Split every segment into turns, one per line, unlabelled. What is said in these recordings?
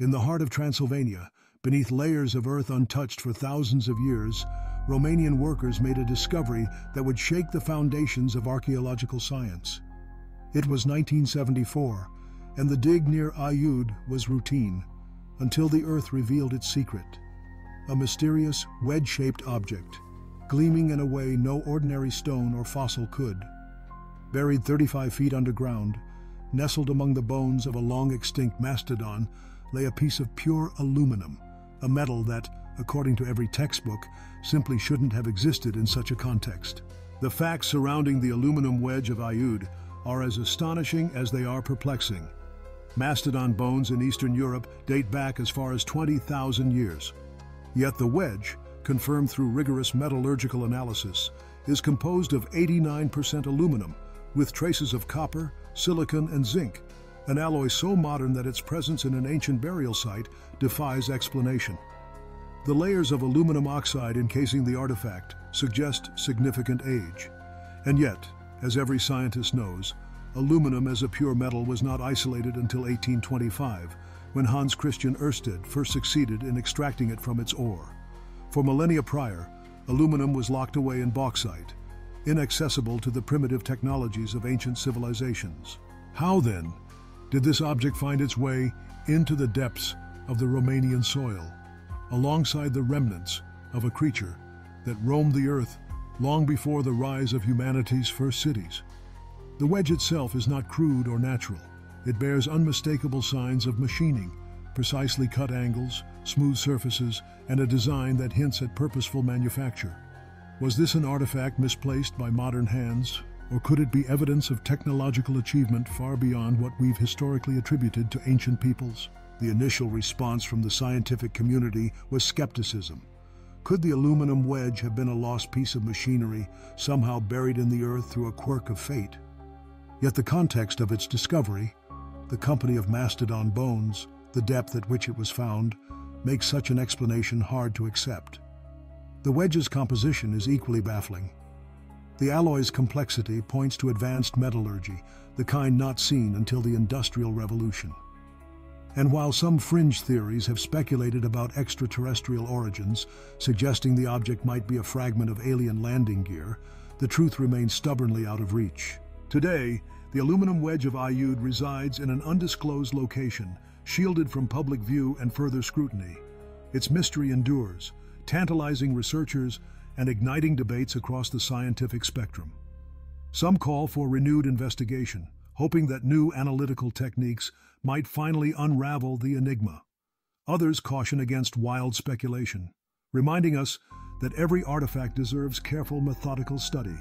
In the heart of Transylvania, beneath layers of earth untouched for thousands of years, Romanian workers made a discovery that would shake the foundations of archaeological science. It was 1974, and the dig near Aiud was routine, until the earth revealed its secret. A mysterious, wedge-shaped object, gleaming in a way no ordinary stone or fossil could. Buried 35 feet underground, nestled among the bones of a long-extinct mastodon, lay a piece of pure aluminum, a metal that, according to every textbook, simply shouldn't have existed in such a context. The facts surrounding the aluminum wedge of Aiud are as astonishing as they are perplexing. Mastodon bones in Eastern Europe date back as far as 20,000 years. Yet the wedge, confirmed through rigorous metallurgical analysis, is composed of 89% aluminum, with traces of copper, silicon, and zinc, an alloy so modern that its presence in an ancient burial site defies explanation. The layers of aluminum oxide encasing the artifact suggest significant age. And yet, as every scientist knows, aluminum as a pure metal was not isolated until 1825, when Hans Christian Ørsted first succeeded in extracting it from its ore. For millennia prior, aluminum was locked away in bauxite, inaccessible to the primitive technologies of ancient civilizations. How, then, did this object find its way into the depths of the Romanian soil, alongside the remnants of a creature that roamed the earth long before the rise of humanity's first cities? The wedge itself is not crude or natural. It bears unmistakable signs of machining, precisely cut angles, smooth surfaces, and a design that hints at purposeful manufacture. Was this an artifact misplaced by modern hands, or could it be evidence of technological achievement far beyond what we've historically attributed to ancient peoples? The initial response from the scientific community was skepticism. Could the aluminum wedge have been a lost piece of machinery, somehow buried in the earth through a quirk of fate? Yet the context of its discovery, the company of mastodon bones, the depth at which it was found, makes such an explanation hard to accept. The wedge's composition is equally baffling. The alloy's complexity points to advanced metallurgy, the kind not seen until the Industrial Revolution. And while some fringe theories have speculated about extraterrestrial origins, suggesting the object might be a fragment of alien landing gear, the truth remains stubbornly out of reach. Today, the aluminum wedge of Aiud resides in an undisclosed location, shielded from public view and further scrutiny. Its mystery endures, tantalizing researchers and igniting debates across the scientific spectrum. Some call for renewed investigation, hoping that new analytical techniques might finally unravel the enigma. Others caution against wild speculation, reminding us that every artifact deserves careful methodical study.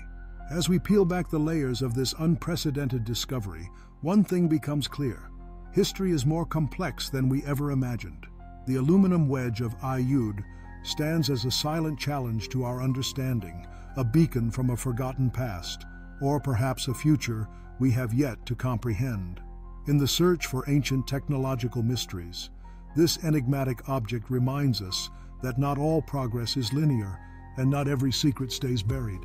As we peel back the layers of this unprecedented discovery, one thing becomes clear. History is more complex than we ever imagined. The aluminum wedge of Aiud stands as a silent challenge to our understanding, a beacon from a forgotten past, or perhaps a future we have yet to comprehend. In the search for ancient technological mysteries, this enigmatic object reminds us that not all progress is linear and not every secret stays buried.